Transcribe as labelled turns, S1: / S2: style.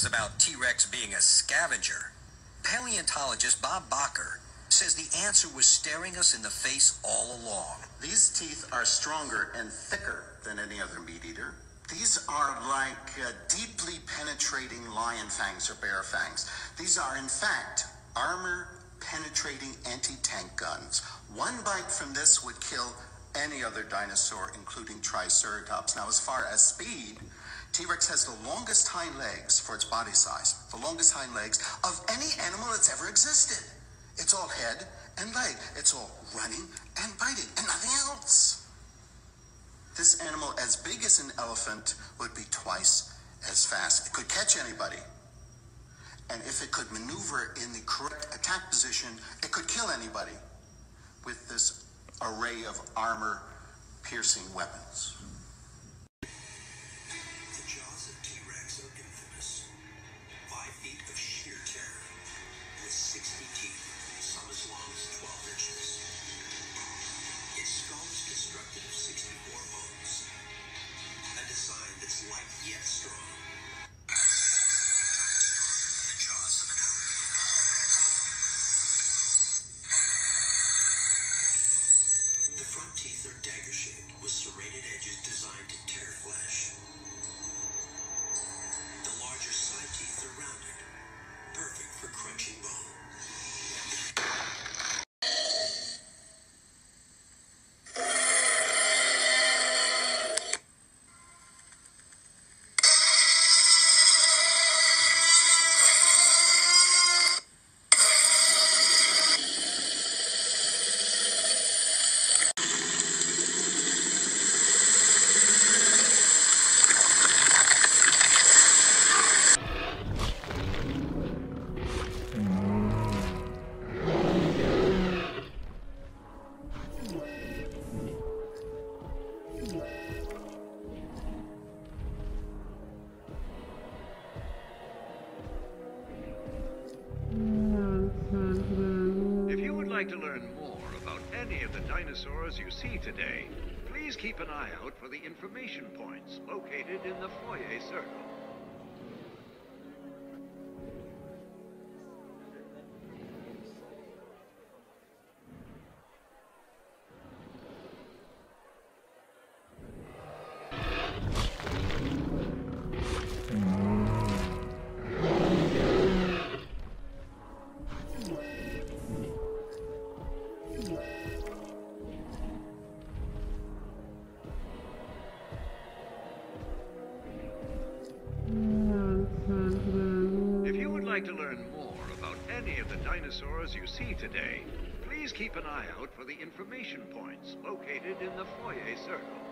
S1: is about T Rex being a scavenger. Paleontologist Bob Bakker says the answer was staring us in the face all along.
S2: These teeth are stronger and thicker than any other meat eater. These are like uh, deeply penetrating lion fangs or bear fangs. These are, in fact, armor penetrating anti tank guns. One bite from this would kill any other dinosaur, including Triceratops. Now, as far as speed, T Rex has the longest hind legs for its body size, the longest hind legs of any animal that's ever existed. It's all head and leg, it's all running and biting, and nothing else. This animal, as big as an elephant, would be twice as fast. It could catch anybody. And if it could maneuver in the correct attack position, it could kill anybody with this array of armor piercing weapons.
S3: Front teeth are dagger-shaped with serrated edges designed to tear flesh.
S4: Like to learn more about any of the dinosaurs you see today, please keep an eye out for the information points located in the foyer circle. Like to learn more about any of the dinosaurs you see today, please keep an eye out for the information points located in the foyer circle.